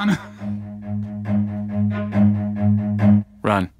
I know. Run.